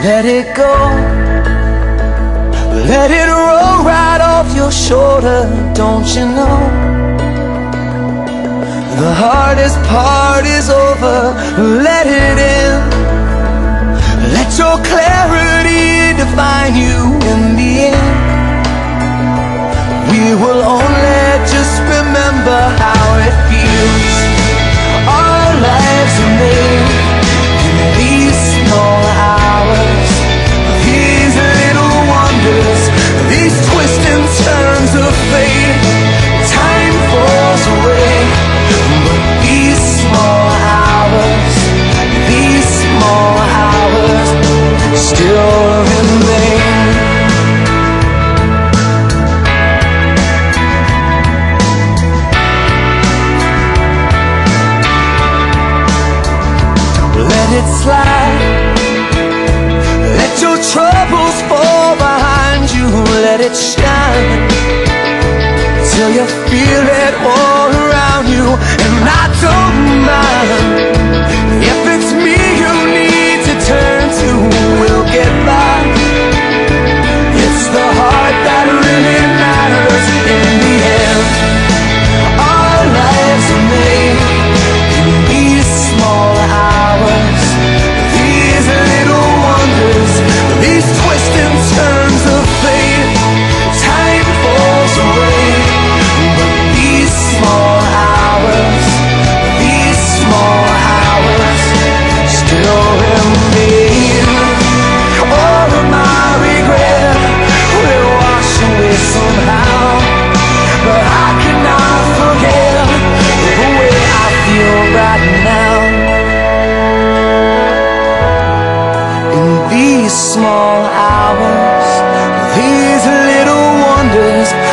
Let it go. Let it roll right off your shoulder Don't you know? The hardest part is over. Let it in. Let your clarity define you in the end. We will it slide Let your troubles fall behind you. Let it shine Till you feel it all around you. And I don't small hours, these little wonders.